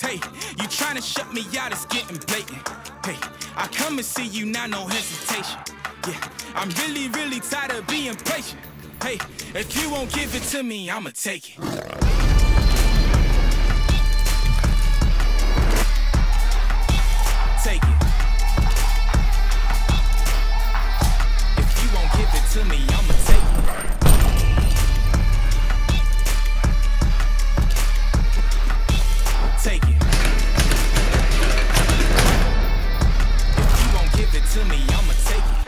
Hey, you trying to shut me out, it's getting blatant. Hey, I come and see you now, no hesitation. Yeah, I'm really, really tired of being patient. Hey, if you won't give it to me, I'ma take it. Take it. If you won't give it to me, to me, I'ma take it.